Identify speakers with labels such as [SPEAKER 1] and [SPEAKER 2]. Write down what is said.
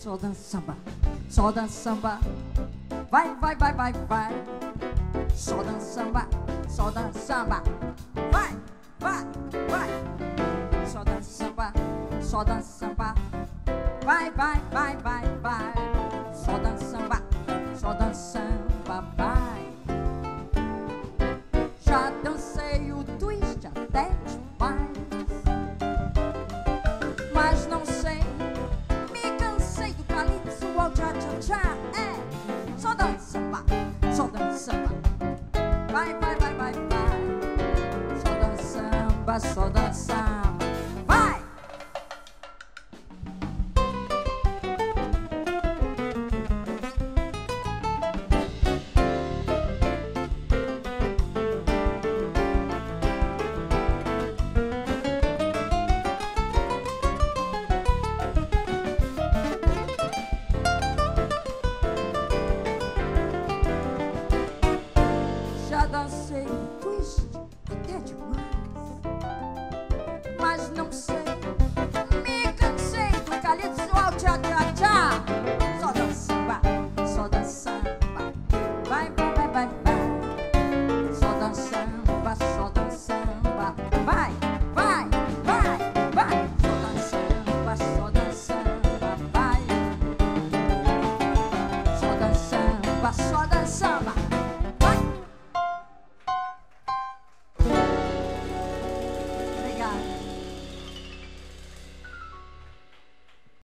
[SPEAKER 1] só dança samba, só dança samba. Vai, vai, vai, vai, vai. Só dança samba, só dança samba. Vai, vai, vai. Só dança samba, só dança samba. Vai, vai, vai, vai, vai. Vai, vai, vai, vai, vai. Só dança samba, só vai, vai, vai, vai, vai. Só dançamba, só dançamba, vai, vai, vai, vai. só samba, só samba, vai. Só dançamba, só dançamba.